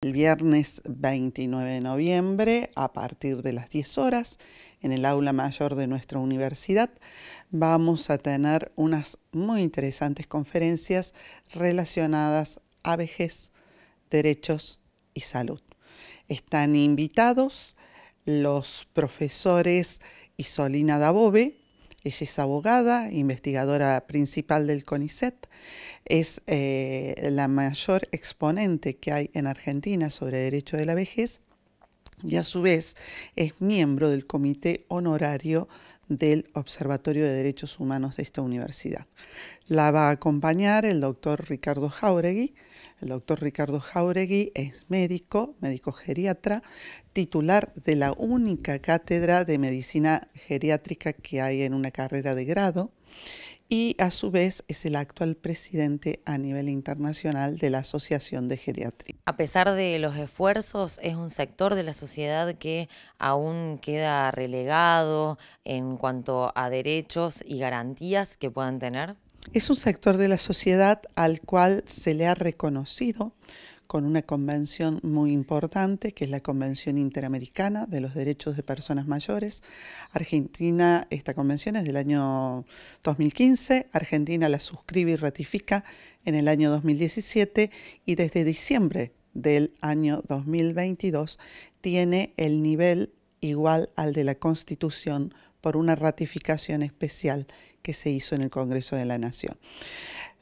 El viernes 29 de noviembre, a partir de las 10 horas, en el aula mayor de nuestra universidad, vamos a tener unas muy interesantes conferencias relacionadas a vejez, derechos y salud. Están invitados los profesores Isolina Dabove, ella es abogada, investigadora principal del CONICET, es eh, la mayor exponente que hay en Argentina sobre derecho de la vejez y a su vez es miembro del comité honorario del Observatorio de Derechos Humanos de esta universidad. La va a acompañar el doctor Ricardo Jauregui. El doctor Ricardo Jauregui es médico, médico geriatra, titular de la única cátedra de medicina geriátrica que hay en una carrera de grado y a su vez es el actual presidente a nivel internacional de la Asociación de Geriatría. A pesar de los esfuerzos, es un sector de la sociedad que aún queda relegado en cuanto a derechos y garantías que puedan tener. Es un sector de la sociedad al cual se le ha reconocido con una convención muy importante, que es la Convención Interamericana de los Derechos de Personas Mayores. Argentina, esta convención es del año 2015, Argentina la suscribe y ratifica en el año 2017 y desde diciembre del año 2022 tiene el nivel igual al de la Constitución por una ratificación especial que se hizo en el Congreso de la Nación.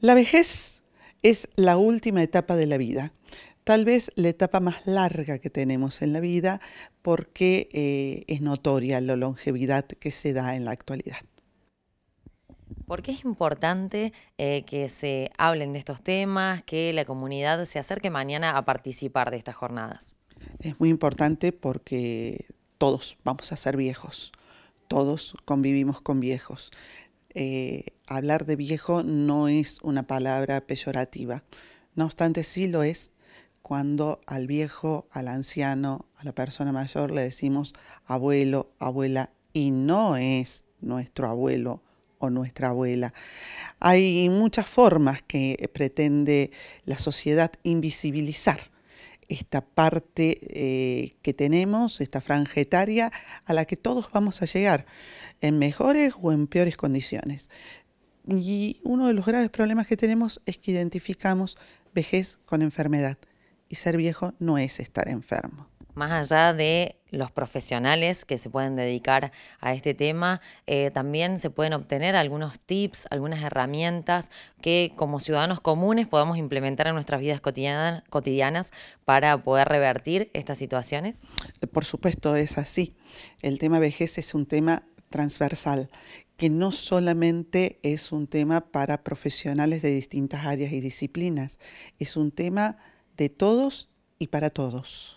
La vejez es la última etapa de la vida tal vez la etapa más larga que tenemos en la vida porque eh, es notoria la longevidad que se da en la actualidad. ¿Por qué es importante eh, que se hablen de estos temas, que la comunidad se acerque mañana a participar de estas jornadas? Es muy importante porque todos vamos a ser viejos, todos convivimos con viejos. Eh, hablar de viejo no es una palabra peyorativa, no obstante sí lo es cuando al viejo, al anciano, a la persona mayor le decimos abuelo, abuela, y no es nuestro abuelo o nuestra abuela. Hay muchas formas que pretende la sociedad invisibilizar esta parte eh, que tenemos, esta franja etaria, a la que todos vamos a llegar, en mejores o en peores condiciones. Y uno de los graves problemas que tenemos es que identificamos vejez con enfermedad y ser viejo no es estar enfermo. Más allá de los profesionales que se pueden dedicar a este tema, eh, también se pueden obtener algunos tips, algunas herramientas que como ciudadanos comunes podamos implementar en nuestras vidas cotidianas para poder revertir estas situaciones. Por supuesto es así. El tema vejez es un tema transversal que no solamente es un tema para profesionales de distintas áreas y disciplinas, es un tema de todos y para todos.